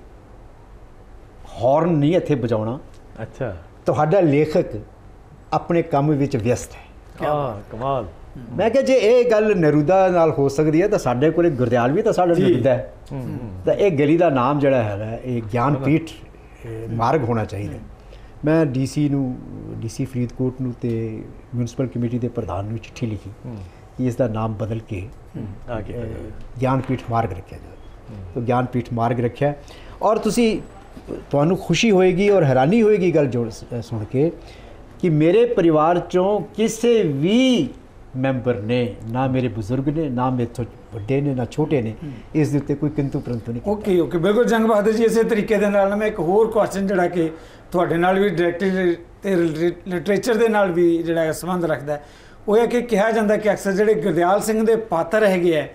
ਹਾਰਨ ਨਹੀਂ ਇੱਥੇ ਵਜਾਉਣਾ। ਅੱਛਾ। ਤੁਹਾਡਾ ਲੇਖਕ ਆਪਣੇ ਕੰਮ ਵਿੱਚ ਵਿਅਸਤ ਹੈ। ਆ ਕਮਾਲ। ਮੈਂ ਕਿਹਾ ਜੇ ਇਹ ਗੱਲ ਨਰੂਦਾ ਨਾਲ ਹੋ ਸਕਦੀ ਹੈ ਤਾਂ ਸਾਡੇ ਕੋਲੇ ਗੁਰਦਿਆਲ ਵੀ ਤਾਂ ਸਾਡਾ। ਨਰੂਦਾ ਹੈ। ਤਾਂ ਇਹ ਗਲੀ ਦਾ ਨਾਮ ਜਿਹੜਾ ਹੈਗਾ ਇਹ ਗਿਆਨਪੀਠ ਮਾਰਗ ਹੋਣਾ ਚਾਹੀਦਾ। ਮੈਂ ਡੀਸੀ ਨੂੰ ਡੀਸੀ ਫਰੀਦਕੋਟ ਨੂੰ ਤੇ ਮਿਊਨਿਸਪਲ ਕਮੇਟੀ ਦੇ ਪ੍ਰਧਾਨ ਨੂੰ ਚਿੱਠੀ ਲਿਖੀ ਕਿ ਇਸ ਦਾ ਨਾਮ ਬਦਲ ਕੇ ਗਿਆਨਪੀਠ ਮਾਰਗ ਰੱਖਿਆ ਜਾਵੇ। ਤਾਂ ਗਿਆਨਪੀਠ ਮਾਰਗ ਰੱਖਿਆ। ਔਰ ਤੁਸੀਂ ਤੁਹਾਨੂੰ ਖੁਸ਼ੀ ਹੋਏਗੀ ਔਰ ਹੈਰਾਨੀ ਹੋਏਗੀ ਗੱਲ ਜੋੜ ਸੁਣ ਕੇ ਕਿ ਮੇਰੇ ਪਰਿਵਾਰ ਚੋਂ ਕਿਸੇ ਵੀ ਮੈਂਬਰ ਨੇ ਨਾ ਮੇਰੇ ਬਜ਼ੁਰਗ ਨੇ ਨਾ ਮੇਰੇ ਤੋਂ ਵੱਡੇ ਨੇ ਨਾ ਛੋਟੇ ਨੇ ਇਸ ਦੇ ਉੱਤੇ ਕੋਈ ਕਿੰਤੂ ਪ੍ਰੰਤੂ ਨਹੀਂ। ਓਕੇ ਓਕੇ ਬਿਲਕੁਲ ਜੰਗ ਬਹਾਦਰ ਜੀ ਇਸੇ ਤਰੀਕੇ ਦੇ ਨਾਲ ਮੈਂ ਇੱਕ ਹੋਰ ਕੁਐਸਚਨ ਜਿਹੜਾ ਕਿ ਤੁਹਾਡੇ ਨਾਲ ਵੀ ਡਾਇਰੈਕਟਲੀ ਤੇ ਲਿਟਰੇਚਰ ਦੇ ਨਾਲ ਵੀ ਜਿਹੜਾ ਸੰਬੰਧ ਰੱਖਦਾ ਉਹ ਹੈ ਕਿ ਕਿਹਾ ਜਾਂਦਾ ਕਿ ਅਕਸਰ ਜਿਹੜੇ ਗੁਰਦਿਆਲ ਸਿੰਘ ਦੇ ਪਾਤਰ ਹੈਗੇ ਆ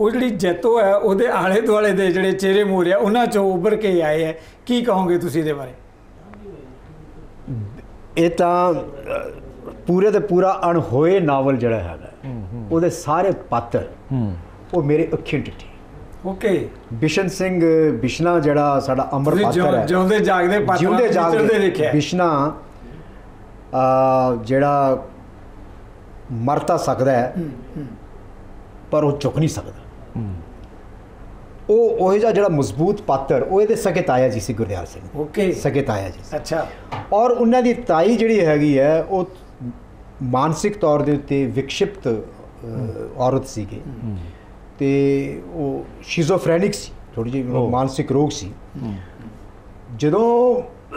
ਉਹ ਜਿਹੜੀ ਜੈਤੋ ਹੈ ਉਹਦੇ ਆਲੇ ਦੁਆਲੇ ਦੇ ਜਿਹੜੇ ਚਿਹਰੇ ਮੋਰੇ ਆ ਉਹਨਾਂ ਚੋਂ ਉੱਭਰ ਕੇ ਆਏ ਹੈ। ਕੀ ਕਹੋਗੇ ਤੁਸੀਂ ਇਹਦੇ ਬਾਰੇ? ਇਹ ਤਾਂ ਪੂਰੇ ਤੇ ਪੂਰਾ ਅਣਹੋਏ ਨਾਵਲ ਜਿਹੜਾ ਹੈਗਾ ਉਹਦੇ ਸਾਰੇ ਪਾਤਰ ਉਹ ਮੇਰੇ ਅੱਖੀਂ ਡਿੱਠੇ ਓਕੇ। ਬਿਸ਼ਨ ਸਿੰਘ ਬਿਸ਼ਨਾ ਜਿਹੜਾ ਸਾਡਾ ਅਮਰ ਪਾਤਰ ਹੈ ਜਿਉਂਦੇ ਜਾਗਦੇ ਪਾਤਰਾਂ ਜਿਉਂਦੇ ਜਾਗਦੇ ਦੇਖਿਆ। ਬਿਸ਼ਨਾ ਆ ਜਿਹੜਾ ਮਰ ਤਾਂ ਸਕਦਾ ਹੈ। ਪਰ ਉਹ ਚੁੱਕ ਨਹੀਂ ਸਕਦਾ। ਉਹ ਉਹ ਜਿਹਾ ਜਿਹੜਾ ਮਜ਼ਬੂਤ ਪਾਤਰ ਉਹ ਇਹਦੇ ਸਕੇ ਤਾਇਆ ਜੀ ਸੀ ਗੁਰਦਿਆਲ ਸਿੰਘ। ਓਕੇ। ਸਕੇ ਤਾਇਆ ਜੀ ਅੱਛਾ। ਔਰ ਉਹਨਾਂ ਦੀ ਤਾਈ ਜਿਹੜੀ ਹੈਗੀ ਹੈ ਉਹ ਮਾਨਸਿਕ ਤੌਰ ਦੇ ਉੱਤੇ ਵਿਕਸ਼ਿਪਤ ਔਰਤ ਸੀਗੀ। ਤੇ ਉਹ ਸ਼ਿਜ਼ੋਫਰੈਨਿਕ ਸੀ ਥੋੜੀ ਜਿਹੀ। ਮਾਨਸਿਕ ਰੋਗ ਸੀ। ਜਦੋਂ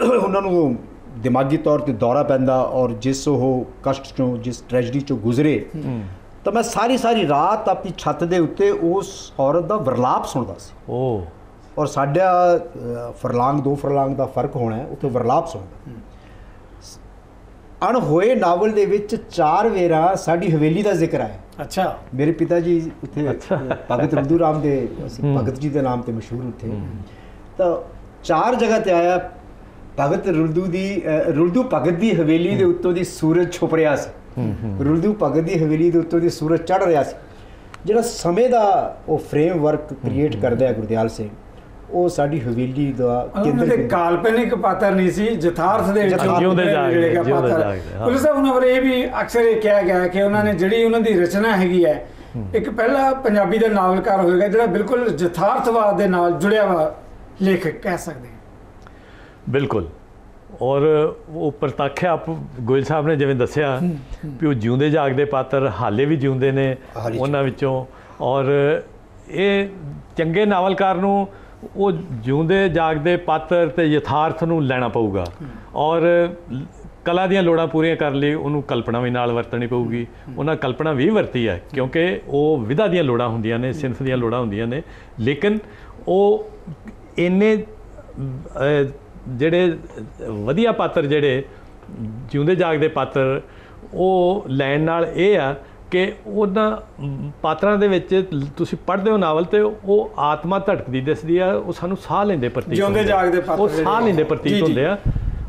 *clears throat* ਉਹਨਾਂ ਨੂੰ ਦਿਮਾਗੀ ਤੌਰ ਤੇ ਦੌਰਾ ਪੈਂਦਾ ਔਰ ਜਿਸ ਉਹ ਕਸ਼ਟ ਚੋਂ ਜਿਸ ਟ੍ਰੈਜਡੀ ਚੋਂ ਗੁਜ਼ਰੇ ਤਾਂ ਮੈਂ ਸਾਰੀ ਸਾਰੀ ਰਾਤ ਆਪਣੀ ਛੱਤ ਦੇ ਉੱਤੇ ਉਸ ਔਰਤ ਦਾ ਵਰਲਾਪ ਸੁਣਦਾ ਸੀ। ਓ। ਔਰ ਸਾਡਾ ਫਰਲਾਂਗ ਦੋ ਫਰਲਾਂਗ ਦਾ ਫ਼ਰਕ ਹੋਣਾ ਹੈ ਉੱਥੇ ਵਰਲਾਪ ਸੁਣਦਾ। ਅਣਹੋਏ ਨਾਵਲ ਦੇ ਵਿੱਚ ਚਾਰ ਵੇਰਾ ਸਾਡੀ ਹਵੇਲੀ ਦਾ ਜ਼ਿਕਰ ਆਇਆ। ਅੱਛਾ। ਮੇਰੇ ਪਿਤਾ ਜੀ ਉੱਥੇ ਭਗਤ ਰੁਦੂ ਰਾਮ ਦੇ ਅਸੀਂ ਭਗਤ ਜੀ ਦੇ ਨਾਮ ਤੇ ਮਸ਼ਹੂਰ ਉੱਥੇ। ਤਾਂ ਚਾਰ ਜਗ੍ਹਾ ਤੇ ਆਇਆ ਭਗਤ ਰੁਲਦੂ ਦੀ ਰੁਲਦੂ ਭਗਤ ਦੀ ਹਵੇਲੀ ਦੇ ਉੱਤੋਂ ਦੀ ਸੂਰਜ ਛੁਪ ਰਿਹਾ ਸੀ। ਰੁਲਦੂ ਭਗਤ ਦੀ ਹਵੇਲੀ ਦੇ ਉੱਤੋਂ ਦੀ ਸੂਰਜ ਚੜ ਰਿਹਾ ਸੀ। ਜਿਹੜਾ ਸਮੇਂ ਦਾ ਉਹ ਫਰੇਮਵਰਕ ਕ੍ਰੀਏਟ ਕਰਦਾ ਹੈ ਗੁਰਦਿਆਲ ਸਿੰਘ ਉਹ ਸਾਡੀ ਹਵੇਲੀ ਦਾ ਕੇਂਦਰ ਦੇ। ਕਾਲਪਨਿਕ ਪਾਤਰ ਨਹੀਂ ਸੀ ਯਥਾਰਥ ਦੇ ਵਿੱਚ ਜਿਉਂਦੇ ਜਾਗਦੇ, ਜਿਹੜੇ ਜਿਉਂਦੇ ਪਾਤਰ। ਪੁਲਿਸ ਸਾਹਿਬ ਉਹਨਾਂ ਬਾਰੇ ਇਹ ਵੀ ਅਕਸਰ ਇਹ ਕਿਹਾ ਗਿਆ ਕਿ ਉਹਨਾਂ ਨੇ ਜਿਹੜੀ ਉਹਨਾਂ ਦੀ ਰਚਨਾ ਹੈਗੀ ਹੈ ਇੱਕ ਪਹਿਲਾ ਪੰਜਾਬੀ ਦਾ ਨਾਵਲਕਾਰ ਹੋਏਗਾ ਜਿਹੜਾ ਬਿਲਕੁਲ ਯਥਾਰਥਵਾਦ ਦੇ ਨਾਲ ਜੁੜਿਆ ਵਾ ਲੇਖਕ ਕਹਿ ਸਕਦੇ ਹਾਂ ਬਿਲਕੁਲ। ਔਰ ਉਹ ਪ੍ਰਤੱਖ ਆਪ ਗੋਇਲ ਸਾਹਿਬ ਨੇ ਜਿਵੇਂ ਦੱਸਿਆ ਵੀ ਉਹ ਜਿਉਂਦੇ ਜਾਗਦੇ ਪਾਤਰ ਹਾਲੇ ਵੀ ਜਿਉਂਦੇ ਨੇ ਉਹਨਾਂ ਵਿੱਚੋਂ। ਔਰ ਇਹ ਚੰਗੇ ਨਾਵਲਕਾਰ ਨੂੰ ਉਹ ਜਿਉਂਦੇ ਜਾਗਦੇ ਪਾਤਰ ਤੇ ਯਥਾਰਥ ਨੂੰ ਲੈਣਾ ਪਊਗਾ। ਔਰ ਕਲਾ ਦੀਆਂ ਲੋੜਾਂ ਪੂਰੀਆਂ ਕਰਨ ਲਈ ਉਹਨੂੰ ਕਲਪਨਾ ਵੀ ਨਾਲ ਵਰਤਣੀ ਪਊਗੀ। ਉਹਨਾਂ ਕਲਪਨਾ ਵੀ ਵਰਤੀ ਹੈ ਕਿਉਂਕਿ ਉਹ ਵਿਧਾ ਦੀਆਂ ਲੋੜਾਂ ਹੁੰਦੀਆਂ ਨੇ ਸਿਨਫ ਦੀਆਂ ਲੋੜਾਂ ਹੁੰਦੀਆਂ ਨੇ। ਲੇਕਿਨ ਉਹ ਇੰਨੇ ਜਿਹੜੇ ਵਧੀਆ ਪਾਤਰ ਜਿਹੜੇ ਜਿਉਂਦੇ ਜਾਗਦੇ ਪਾਤਰ ਉਹ ਲੈਣ ਨਾਲ ਇਹ ਆ ਕਿ ਉਹਨਾਂ ਪਾਤਰਾਂ ਦੇ ਵਿੱਚ ਤੁਸੀਂ ਪੜ੍ਹਦੇ ਹੋ ਨਾਵਲ ਤੇ ਉਹ ਆਤਮਾ ਧੜਕਦੀ ਦਿਸਦੀ ਆ ਉਹ ਸਾਨੂੰ ਸਾਹ ਲੈਂਦੇ ਪ੍ਰਤੀਕ ਜਿਉਂਦੇ ਹੁੰਦੇ ਆ। ਜਾਗਦੇ ਪਾਤਰ ਉਹ ਸਾਹ ਲੈਂਦੇ ਪ੍ਰਤੀਕ। ਹੁੰਦੇ ਆ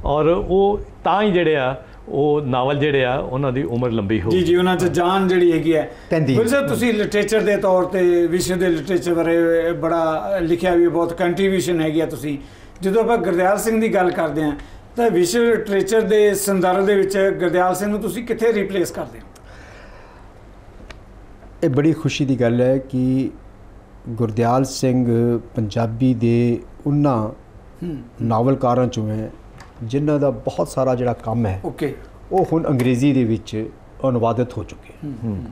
ਔਰ ਉਹ ਤਾਂ ਹੀ ਜਿਹੜੇ ਆ ਉਹ ਨਾਵਲ ਜਿਹੜੇ ਆ ਉਹਨਾਂ ਦੀ ਉਮਰ ਲੰਬੀ ਹੋ ਜੀ ਜੀ ਉਹਨਾਂ 'ਚ ਜਾਨ ਜਿਹੜੀ ਹੈਗੀ ਹੈ। ਗੁਰੂ ਸਾਹਿਬ ਤੁਸੀਂ ਲਿਟਰੇਚਰ ਦੇ ਤੌਰ ਤੇ ਵਿਸ਼ਵ ਦੇ ਲਿਟਰੇਚਰ ਬਾਰੇ ਬੜਾ ਲਿਖਿਆ ਵੀ ਬਹੁਤ ਕੰਟਰੀਬਿਊਸ਼ਨ ਹੈਗੀ ਆ ਤੁਸੀਂ ਜਦੋਂ ਆਪਾਂ ਗੁਰਦਿਆਲ ਸਿੰਘ ਦੀ ਗੱਲ ਕਰਦੇ ਹਾਂ ਤਾਂ ਵਿਸ਼ਵ ਲਿਟਰੇਚਰ ਦੇ ਸੰਦਰਭ ਦੇ ਵਿੱਚ ਗੁਰਦਿਆਲ ਸਿੰਘ ਨੂੰ ਤੁਸੀਂ ਕਿੱਥੇ ਰਿਪਲੇਸ ਕਰਦੇ ਹੋ? ਇਹ ਬੜੀ ਖੁਸ਼ੀ ਦੀ ਗੱਲ ਹੈ ਕਿ ਗੁਰਦਿਆਲ ਸਿੰਘ ਪੰਜਾਬੀ ਦੇ ਉਹਨਾਂ ਨਾਵਲਕਾਰਾਂ ਚੋਂ ਹੈ ਜਿਨ੍ਹਾਂ ਦਾ ਬਹੁਤ ਸਾਰਾ ਜਿਹੜਾ ਕੰਮ ਹੈ ਓਕੇ ਉਹ ਹੁਣ ਅੰਗਰੇਜ਼ੀ ਦੇ ਵਿੱਚ ਅਨੁਵਾਦਿਤ ਹੋ ਚੁੱਕੇ ਹਨ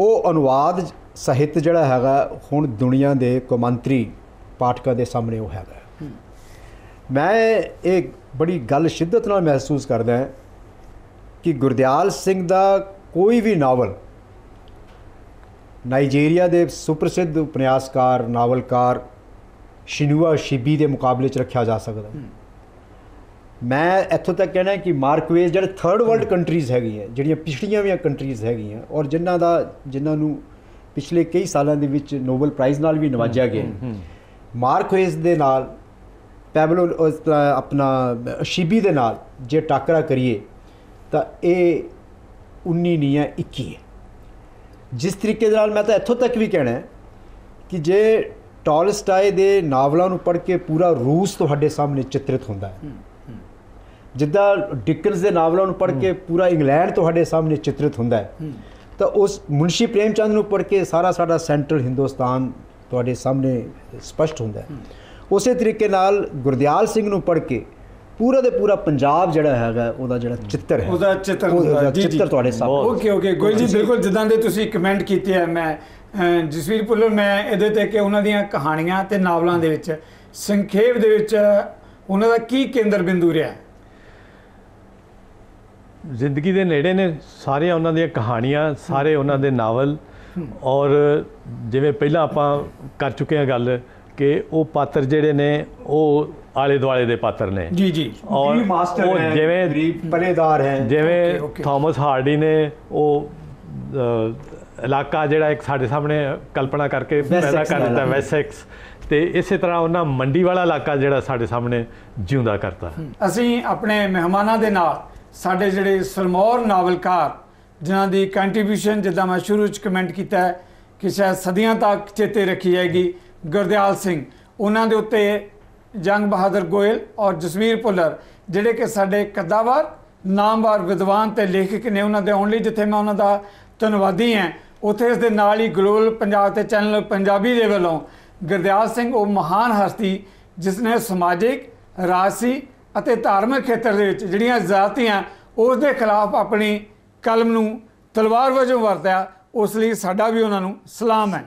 ਉਹ ਅਨੁਵਾਦ ਸਾਹਿਤ ਜਿਹੜਾ ਹੈਗਾ ਹੁਣ ਦੁਨੀਆ ਦੇ ਕੌਮਾਂਤਰੀ ਪਾਠਕਾਂ ਦੇ ਸਾਹਮਣੇ ਉਹ ਹੈਗਾ। ਮੈਂ ਇਹ ਬੜੀ ਗੱਲ ਸ਼ਿੱਦਤ ਨਾਲ ਮਹਿਸੂਸ ਕਰਦਾ ਹਾਂ ਕਿ ਗੁਰਦਿਆਲ ਸਿੰਘ ਦਾ ਕੋਈ ਵੀ ਨਾਵਲ ਨਾਈਜੀਰੀਆ ਦੇ ਸੁਪ੍ਰਸਿੱਧ ਉਪਨਿਆਸਕਾਰ ਨਾਵਲਕਾਰ ਸ਼ਿਨੂਆ ਸ਼ਿਬੀ ਦੇ ਮੁਕਾਬਲੇ 'ਚ ਰੱਖਿਆ ਜਾ ਸਕਦਾ। ਮੈਂ ਇੱਥੋਂ ਤੱਕ ਕਹਿਣਾ ਕਿ ਮਾਰਕਵੇਜ਼ ਜਿਹੜੇ ਥਰਡ ਵਰਲਡ ਕੰਟਰੀਜ਼ ਹੈਗੀਆਂ ਜਿਹੜੀਆਂ ਪਿਛੜੀਆਂ ਵੀਆਂ ਕੰਟਰੀਜ਼ ਹੈਗੀਆਂ ਔਰ ਜਿਨ੍ਹਾਂ ਦਾ ਜਿਨ੍ਹਾਂ ਨੂੰ ਪਿਛਲੇ ਕਈ ਸਾਲਾਂ ਦੇ ਵਿੱਚ ਨੋਬਲ ਪ੍ਰਾਈਜ਼ ਨਾਲ ਵੀ ਨਵਾਜਿਆ ਗਿਆ। ਮਾਰਕਵੇਜ਼ ਦੇ ਨਾਲ, ਪੈਬਲੋ ਆਪਣਾ, ਸ਼ਿਬੀ ਦੇ ਨਾਲ ਜੇ ਟਾਕਰਾ ਕਰੀਏ, ਤਾਂ ਇਹ 19 ਨਹੀਂ ਹੈ 21 ਹੈ। ਜਿਸ ਤਰੀਕੇ ਦੇ ਨਾਲ ਮੈਂ ਤਾਂ ਇੱਥੋਂ ਤੱਕ ਵੀ ਕਹਿਣਾ ਹੈ ਕਿ ਜੇ ਟੋਲਸਟਾਏ ਦੇ ਨਾਵਲਾਂ ਨੂੰ ਪੜ੍ਹ ਕੇ ਪੂਰਾ ਰੂਸ ਤੁਹਾਡੇ ਸਾਹਮਣੇ ਚਿੱਤਰਿਤ ਹੁੰਦਾ ਹੈ। ਜਿੱਦਾਂ ਡਿਕਨਸ ਦੇ ਨਾਵਲਾਂ ਨੂੰ ਪੜ੍ਹ ਕੇ ਪੂਰਾ ਇੰਗਲੈਂਡ ਤੁਹਾਡੇ ਸਾਹਮਣੇ ਚਿੱਤਰਿਤ ਹੁੰਦਾ ਹੈ, ਤਾਂ ਉਸ ਮੁਨਸ਼ੀ ਪ੍ਰੇਮ ਚੰਦ ਨੂੰ ਪੜ੍ਹ ਕੇ ਸਾਰਾ ਸਾਡਾ ਸੈਂਟਰਲ ਹਿੰਦੁਸਤਾਨ ਤੁਹਾਡੇ ਸਾਹਮਣੇ ਸਪਸ਼ਟ ਹੁੰਦਾ ਹੈ। ਉਸੇ ਤਰੀਕੇ ਨਾਲ ਗੁਰਦਿਆਲ ਸਿੰਘ ਨੂੰ ਪੜ੍ਹ ਕੇ ਪੂਰਾ ਦੇ ਪੂਰਾ ਪੰਜਾਬ ਜਿਹੜਾ ਹੈਗਾ ਉਹਦਾ ਜਿਹੜਾ ਚਿੱਤਰ ਹੈ। ਉਹਦਾ ਚਿੱਤਰ ਉਹਦਾ। ਚਿੱਤਰ ਤੁਹਾਡੇ ਸਾਹਮਣੇ। ਓਕੇ ਓਕੇ ਗੋਇਲ ਜੀ ਬਿਲਕੁਲ ਜਿੱਦਾਂ ਦੇ ਤੁਸੀਂ ਕਮੈਂਟ ਕੀਤੇ ਆ ਮੈਂ ਜਸਵੀਰ ਭੁੱਲਰ ਮੈਂ ਇਹਦੇ ਤੇ ਕਿ ਉਹਨਾਂ ਦੀਆਂ ਕਹਾਣੀਆਂ ਤੇ ਨਾਵਲਾਂ ਦੇ ਵਿੱਚ ਸੰਖੇਪ ਦੇ ਵਿੱਚ ਉਹਨਾਂ ਦਾ ਕੀ ਕੇਂਦਰ ਬਿੰਦੂ ਰਿਹਾ? ਜ਼ਿੰਦਗੀ ਦੇ ਨੇੜੇ ਨੇ ਸਾਰੇ ਉਹਨਾਂ ਦੀਆਂ ਕਹਾਣੀਆਂ ਸਾਰੇ ਉਹਨਾਂ ਦੇ ਨਾਵਲ ਔਰ ਜਿਵੇਂ ਪਹਿਲਾਂ ਆਪਾਂ ਕਰ ਚੁੱਕੇ ਹਾਂ ਗੱਲ ਕਿ ਉਹ ਪਾਤਰ ਜਿਹੜੇ ਨੇ ਉਹ ਆਲੇ ਦੁਆਲੇ ਦੇ ਪਾਤਰ ਨੇ। ਜੀ ਜੀ। ਔਰ ਉਹ ਜਿਵੇਂ ਗਰੀਬ ਪਲੇਦਾਰ ਹੈ। ਜਿਵੇਂ. ਥਾਮਸ ਹਾਰਡੀ ਨੇ ਉਹ ਇਲਾਕਾ ਜਿਹੜਾ ਇੱਕ ਸਾਡੇ ਸਾਹਮਣੇ ਕਲਪਨਾ ਕਰਕੇ ਪੈਦਾ ਕਰ ਦਿੱਤਾ। ਵੈਸੈਕਸ। ਤੇ ਇਸੇ ਤਰ੍ਹਾਂ ਉਹਨਾਂ ਮੰਡੀ ਵਾਲਾ ਇਲਾਕਾ ਜਿਹੜਾ ਸਾਡੇ ਸਾਹਮਣੇ ਜਿਉਂਦਾ ਕਰਤਾ ਅਸੀਂ ਆਪਣੇ ਮਹਿਮਾਨਾਂ ਦੇ ਨਾਲ ਸਾਡੇ ਜਿਹੜੇ ਸਰਮੌਰ ਨਾਵਲਕਾਰ ਜਿਨ੍ਹਾਂ ਦੀ ਕੰਟਰੀਬਿਊਸ਼ਨ ਜਿੱਦਾਂ ਮੈਂ ਸ਼ੁਰੂ ਚ ਕਮੈਂਟ ਕੀਤਾ ਹੈ, ਕਿ ਸ਼ਾਇਦ ਸਦੀਆਂ ਤੱਕ ਚੇਤੇ ਰੱਖੀ ਜਾਏਗੀ। ਗੁਰਦਿਆਲ ਸਿੰਘ, ਉਹਨਾਂ ਦੇ ਉੱਤੇ ਜੰਗ ਬਹਾਦਰ ਗੋਇਲ ਔਰ ਜਸਵੀਰ ਭੁੱਲਰ, ਜਿਹੜੇ ਕਿ ਸਾਡੇ ਕੱਦਾਵਰ, ਨਾਮਵਰ ਵਿਦਵਾਨ ਤੇ ਲੇਖਕ ਨੇ ਉਹਨਾਂ ਦੇ ਆਉਣ ਲਈ, ਜਿੱਥੇ ਮੈਂ ਉਹਨਾਂ ਦਾ ਧੰਨਵਾਦੀ ਹਾਂ। ਉੱਥੇ ਇਸ ਦੇ ਨਾਲ ਹੀ ਗਲੋਬਲ ਪੰਜਾਬ ਤੇ ਚੈਨਲ ਪੰਜਾਬੀ ਦੇ ਵੱਲੋਂ ਗੁਰਦਿਆਲ ਸਿੰਘ ਉਹ ਮਹਾਨ ਹਸਤੀ ਜਿਸ ਨੇ ਸਮਾਜਿਕ, ਰਾਜਸੀ ਅਤੇ ਧਾਰਮਿਕ ਖੇਤਰ ਦੇ ਵਿੱਚ ਜਿਹੜੀਆਂ ਜ਼ਾਤੀਆਂ, ਉਸ ਦੇ ਖਿਲਾਫ ਆਪਣੀ ਕਲਮ ਨੂੰ ਤਲਵਾਰ ਵਜੋਂ ਵਰਤਿਆ ਉਸ ਲਈ ਸਾਡਾ ਵੀ ਉਹਨਾਂ ਨੂੰ ਸਲਾਮ ਹੈ।